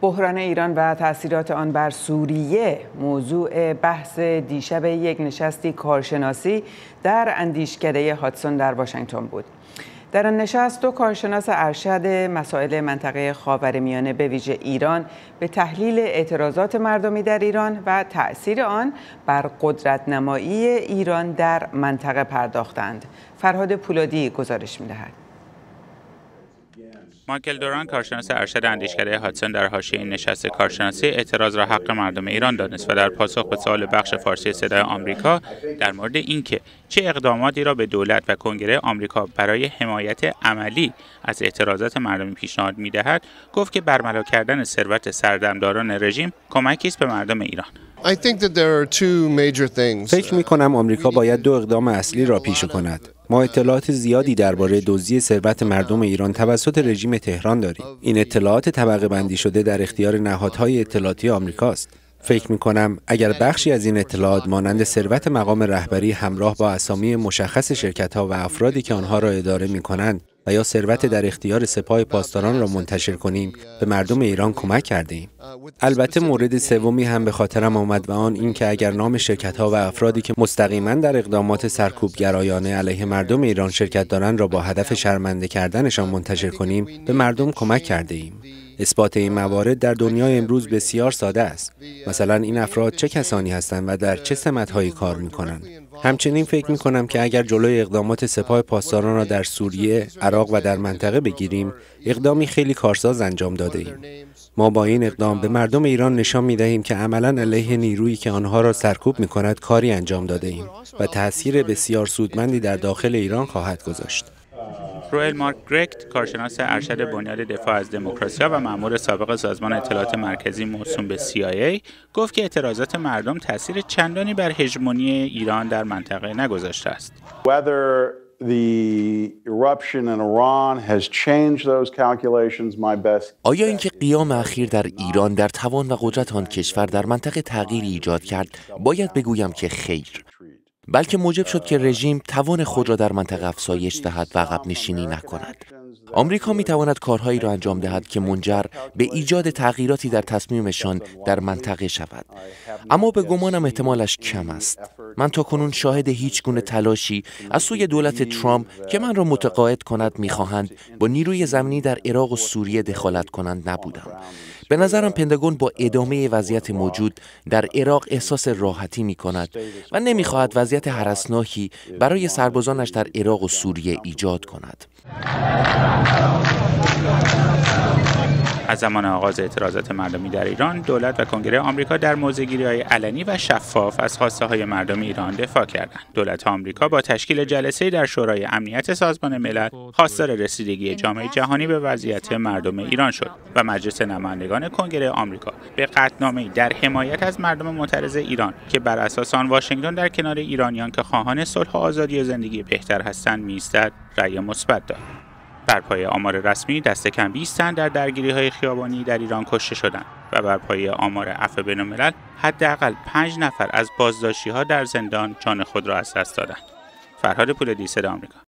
بحران ایران و تاثیرات آن بر سوریه موضوع بحث دیشب یک نشستی کارشناسی در اندیشکده هاتسون در واشنگتن بود. در آن نشست دو کارشناس ارشد مسائل منطقه خاورمیانه به ویژه ایران به تحلیل اعتراضات مردمی در ایران و تأثیر آن بر قدرت نمایی ایران در منطقه پرداختند. فرهاد پولادی گزارش می‌دهد. مایکل دوران کارشناس ارشد اندیشکده هاتسون در حاشیه نشست کارشناسی اعتراض را حق مردم ایران دانست و در پاسخ به سوال بخش فارسی صدای آمریکا در مورد اینکه چه اقداماتی را به دولت و کنگره آمریکا برای حمایت عملی از اعتراضات مردمی پیشنهاد می‌دهد گفت که برملا کردن ثروت سردمداران رژیم کمکی است به مردم ایران فکر می کنم آمریکا باید دو اقدام اصلی را پیش کند. ما اطلاعات زیادی درباره دزدی ثروت مردم ایران توسط رژیم تهران داریم. این اطلاعات طبقه بندی شده در اختیار نهادهای اطلاعاتی آمریکاست. فکر می کنم اگر بخشی از این اطلاعات مانند ثروت مقام رهبری همراه با اسامی مشخص شرکت ها و افرادی که آنها را اداره می کنند و یا ثروت در اختیار سپاه پاسداران را منتشر کنیم به مردم ایران کمک کرده ایم. البته مورد سومی هم به خاطرم آمد و آن اینکه اگر نام شرکت ها و افرادی که مستقیما در اقدامات سرکوبگرایانه علیه مردم ایران شرکت دارند را با هدف شرمنده کردنشان منتشر کنیم به مردم کمک کرده ایم. اثبات این موارد در دنیای امروز بسیار ساده است. مثلا این افراد چه کسانی هستند و در چه سمتهایی کار می کنند. همچنین فکر می کنم که اگر جلوی اقدامات سپاه پاسداران را در سوریه، عراق و در منطقه بگیریم، اقدامی خیلی کارساز انجام داده ایم. ما با این اقدام به مردم ایران نشان می دهیم که عملا علیه نیرویی که آنها را سرکوب می کند کاری انجام داده ایم و تاثیر بسیار سودمندی در داخل ایران خواهد گذاشت. رویل مارک گرکت کارشناس ارشد بنیاد دفاع از دموکراسی و مأمور سابق سازمان اطلاعات مرکزی موسوم به CIA گفت که اعتراضات مردم تاثیر چندانی بر هژمونی ایران در منطقه نگذاشته است. آیا اینکه قیام اخیر در ایران در توان و قدرت آن کشور در منطقه تغییر ایجاد کرد باید بگویم که خیر بلکه موجب شد که رژیم توان خود را در منطقه افزایش دهد و عقب نشینی نکند. آمریکا می تواند کارهایی را انجام دهد که منجر به ایجاد تغییراتی در تصمیمشان در منطقه شود. اما به گمانم احتمالش کم است. من تا کنون شاهد هیچ گونه تلاشی از سوی دولت ترامپ که من را متقاعد کند می‌خواهند با نیروی زمینی در عراق و سوریه دخالت کنند نبودم. به نظرم پنتاگون با ادامه وضعیت موجود در عراق احساس راحتی می کند و نمی‌خواهد وضعیت حرسناکی برای سربازانش در عراق و سوریه ایجاد کند. از زمان آغاز اعتراضات مردمی در ایران دولت و کنگره آمریکا در موضعگیری های علنی و شفاف از خواسته های مردم ایران دفاع کردند. دولت آمریکا با تشکیل جلسه در شورای امنیت سازمان ملل خواستار رسیدگی جامعه جهانی به وضعیت مردم ایران شد و مجلس نمایندگان کنگره آمریکا به قطعنامه در حمایت از مردم معترض ایران که بر اساس آن واشنگتن در کنار ایرانیان که خواهان صلح و آزادی و زندگی بهتر هستند میایستد رأی مثبت داد. بر پای آمار رسمی دست کم 20 تن در درگیری های خیابانی در ایران کشته شدند و بر پای آمار عفو بین الملل حداقل 5 نفر از بازداشتی ها در زندان جان خود را از دست دادند. فرهاد پولدی صدا آمریکا